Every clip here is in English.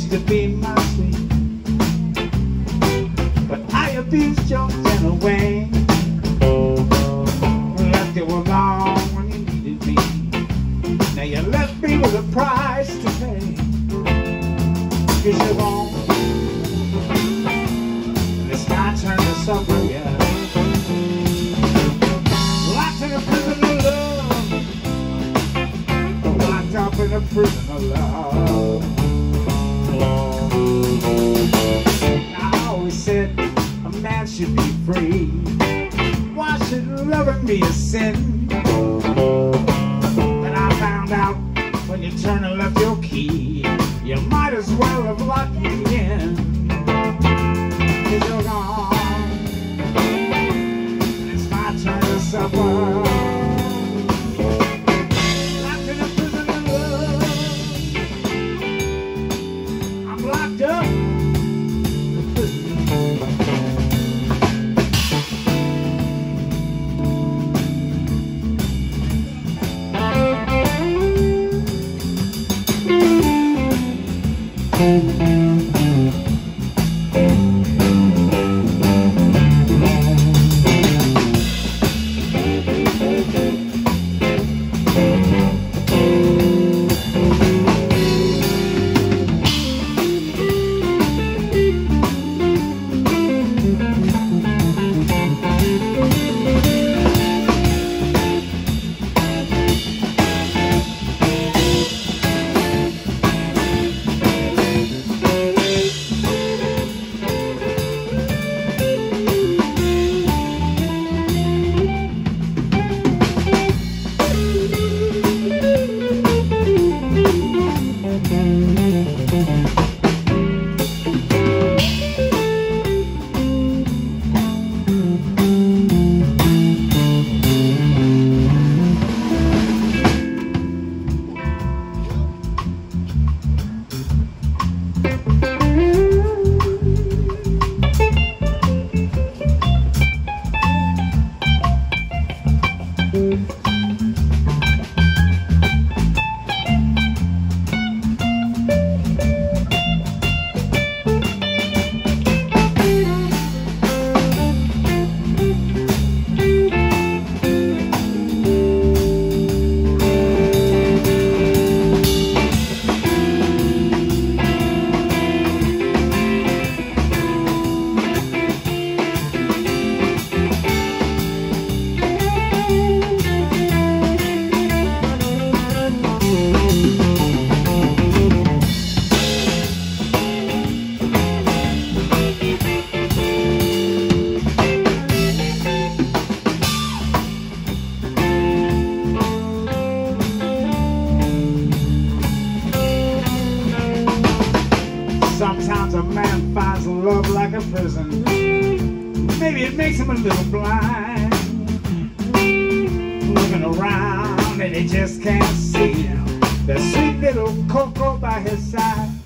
used to be my sweet But I abused your gentle way. Left you alone when you needed me. Now you left me with a price to pay. Cause you won't This it's turned to suffer, yeah well, a prison of love. Locked up in a prison of love. I always said a man should be free. Why should loving be a sin? But I found out when you turned and left your key, you might as well have locked Sometimes a man finds love like a prison. Maybe it makes him a little blind. Looking around and he just can't see the sweet little Coco by his side.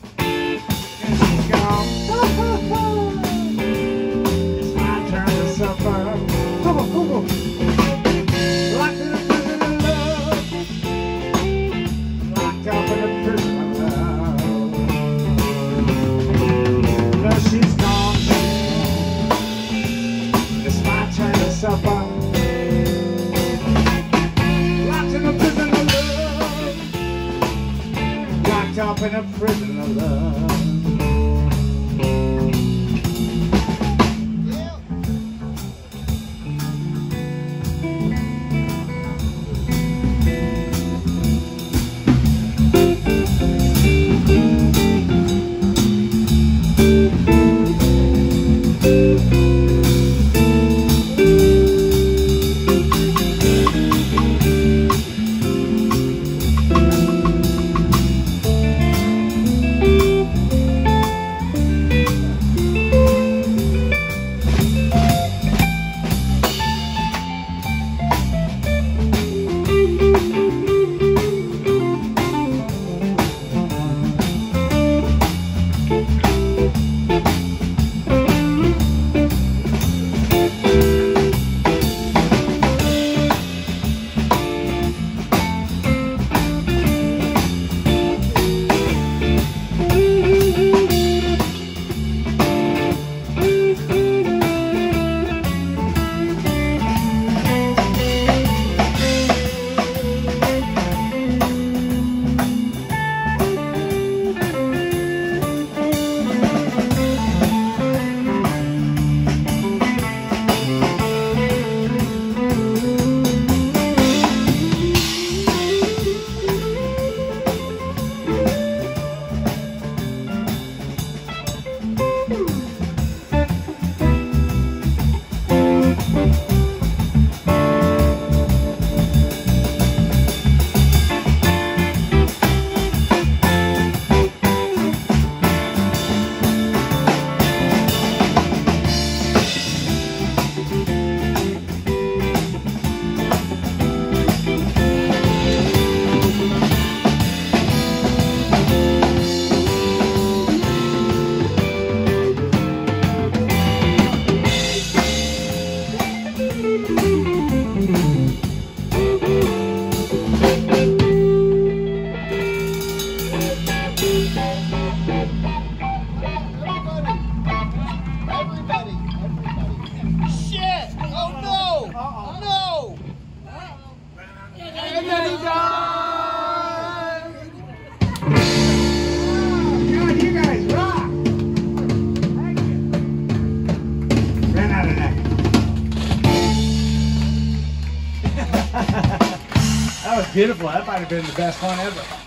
Up in a prison of love. Beautiful. That might have been the best one ever.